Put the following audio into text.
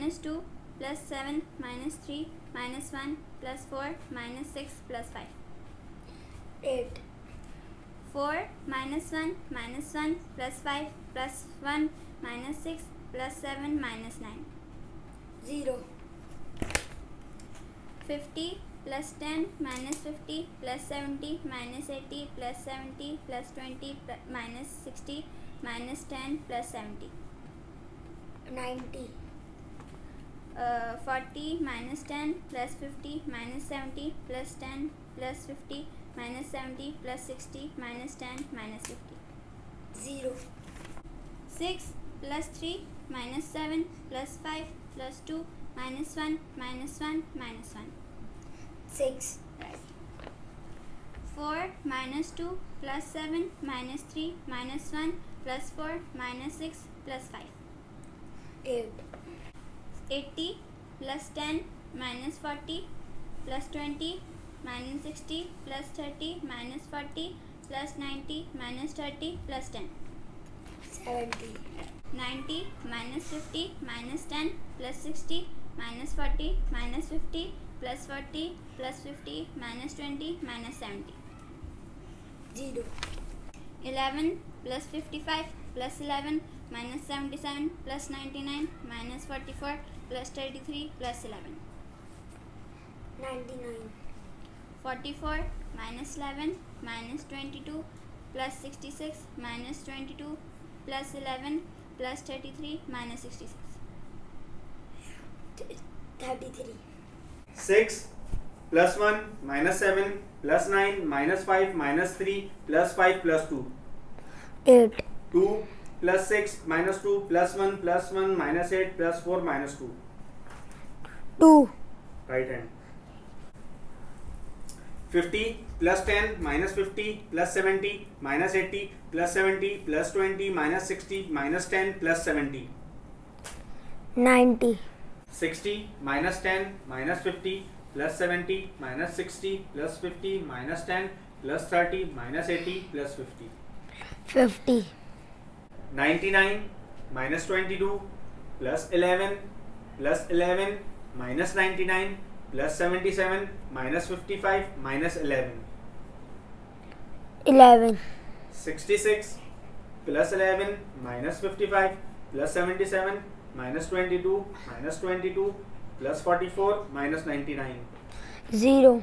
minus 2 plus 7 minus 3 minus 1 plus 4 minus 6 plus 5. 8. 4 minus 1 minus 1 plus 5 plus 1 minus 6 plus 7 minus 9. 0. 50 plus 10 minus 50 plus 70 minus 80 plus 70 plus 20 minus 60 minus 10 plus 70. 90. Uh, 40 minus 10 plus 50 minus 70 plus 10 plus 50 minus 70 plus 60 minus 10 minus 50. 0. 6 plus 3 minus 7 plus 5 plus 2 minus 1 minus 1 minus 1. 6. Right. 4 minus 2 plus 7 minus 3 minus 1 plus 4 minus 6 plus 5. 8. Eighty plus ten minus forty plus twenty minus sixty plus thirty minus forty plus ninety minus thirty plus ten. Ninety minus fifty minus ten plus sixty minus forty minus fifty plus forty plus fifty minus twenty minus seventy. Zero. Eleven plus fifty five plus eleven 50 minus 10 plus 60 minus 40 minus 50 plus 40 plus 50 minus 20 minus 70. 0. 11 plus 55 plus 11 minus 77 plus 99 minus 44 plus 33 plus 11. 99. 44 minus 11 minus 22 plus 66 minus 22 plus 11 plus 33 minus 66. Th- 33. 6 plus 1 minus 7 plus 9 minus 5 minus 3 plus 5 plus 2 8. 2 plus 6 minus 2 plus 1 plus 1 minus 8 plus 4 minus 2 2. right hand 50 plus 10 minus 50 plus 70 minus 80 plus 70 plus 20 minus 60 minus 10 plus 70 90. 60 minus 10 minus 50 plus 70 minus 60 plus 50 minus 10 plus 30 minus 80 plus 50 50. 99 minus 22 plus 11 plus 11 minus 99 plus 77 minus 55 minus 11 11. 66 plus 11 minus 55 plus 77 minus 22 minus 22 plus 44 minus 99 0.